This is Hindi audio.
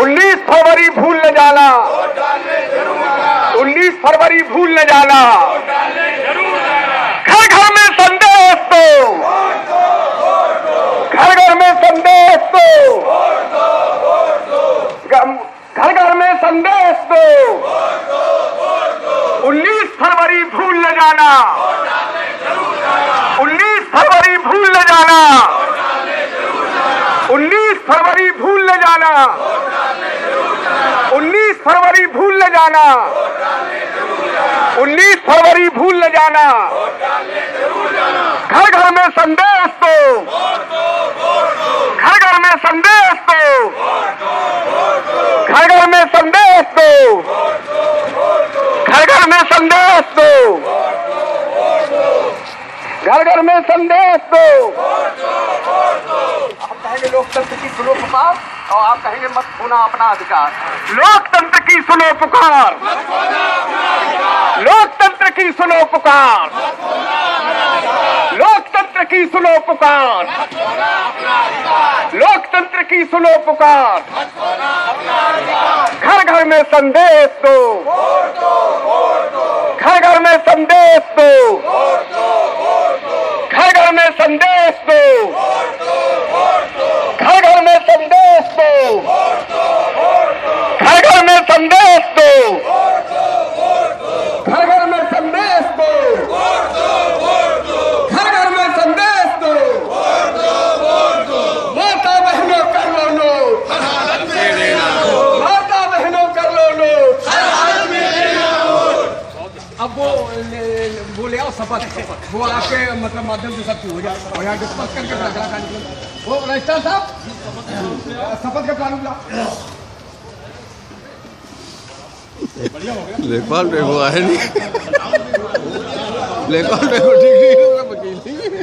उन्नीस फरवरी भूल न जाना। उन्नीस फरवरी भूल न जाना। घर घर में संदेश दो। घर घर में संदेश दो। घर घर में संदेश दो। उन्नीस फरवरी भूल न जाना उन्नीस फरवरी भूल न जाना उन्नीस फरवरी भूल न जाना। उन्नीस फरवरी भूल न जाना। उन्नीस फरवरी भूल न जाना। घर घर में संदेश तो घर घर में संदेश तो घर घर में संदेश दो घर घर में संदेश दो घर में संदेश दो। हम कहेंगे लोकतंत्र की सुनो पुकार और आप कहेंगे मत खोना अपना अधिकार। लोकतंत्र की सुनो पुकार। लोकतंत्र की सुनो पुकार। लोकतंत्र की सुनो पुकार। लोकतंत्र की सुनो पुकार। घर घर में संदेश दो। घर घर में संदेश दो। में संदेश दो घर घर में संदेश दो घर घर में संदेश दो घर घर में संदेश दो घर घर में संदेश दो माता बहनों कर लो नो माता बहनों कर लो नो अब वो वो ले आओ शपथ वो आपके मतलब माध्यम से सब चीज़ हो जाए। और यहाँ डिस्कस करके वो रजिस्ट्रार साहब? शपथ का कानून ला। लेखपाल देखो आए नहीं। लेखपाल देखो ठीक नहीं है, वकील नहीं है।